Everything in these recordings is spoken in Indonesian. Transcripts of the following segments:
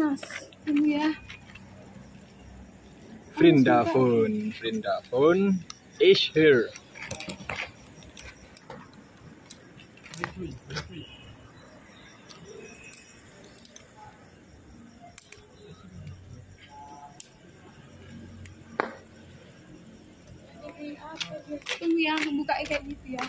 panas. Tunggu ya. Frinda phone, Frinda phone is here. Tunggu ya, aku buka kayak gitu ya.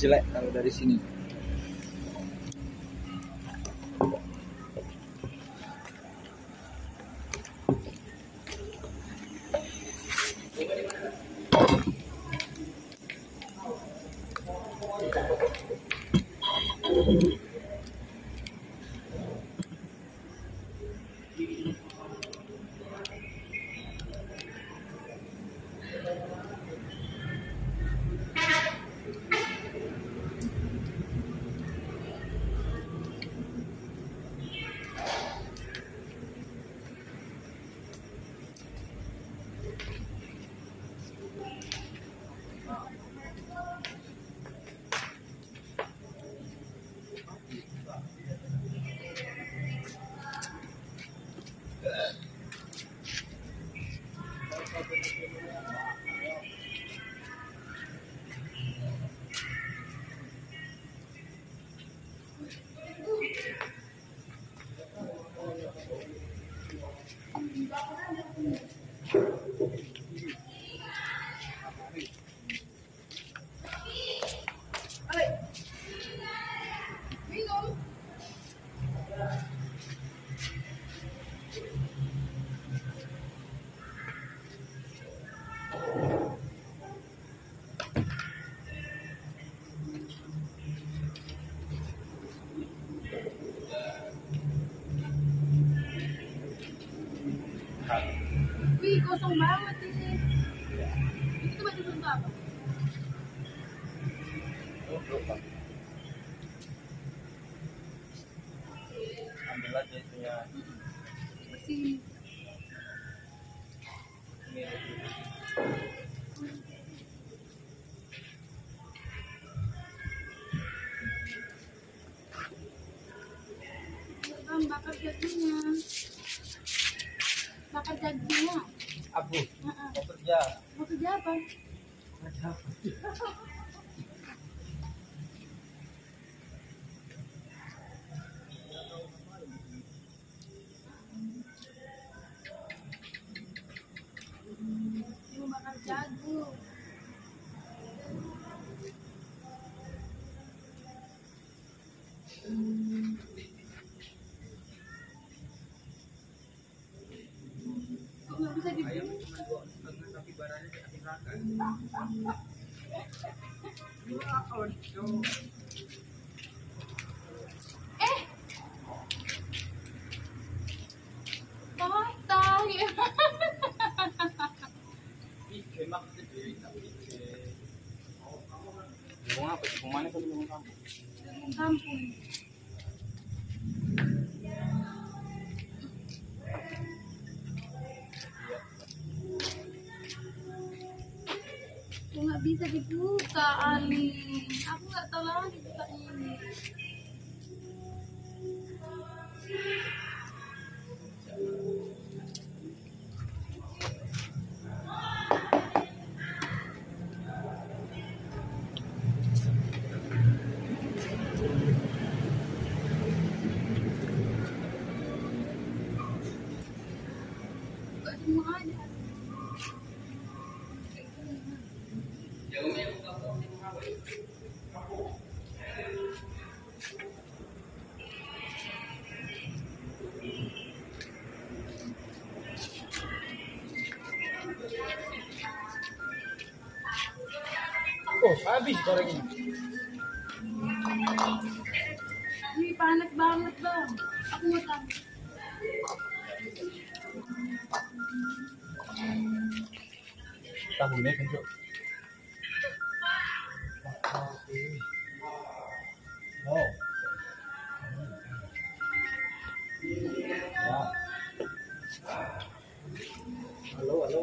Jelek kalau dari sini. Eu sou maluco. Apa? Mau bakar jagung. Kampung. Kok nggak bisa dibuka Ali? Aku nggak tahu lagi buka ini. Oh, habis gorengnya. Ini panas banget bang. Aku mau tahu. Tahunnya kan, Cok. Oh. Halo, halo.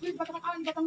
batang